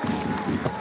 よいしょ。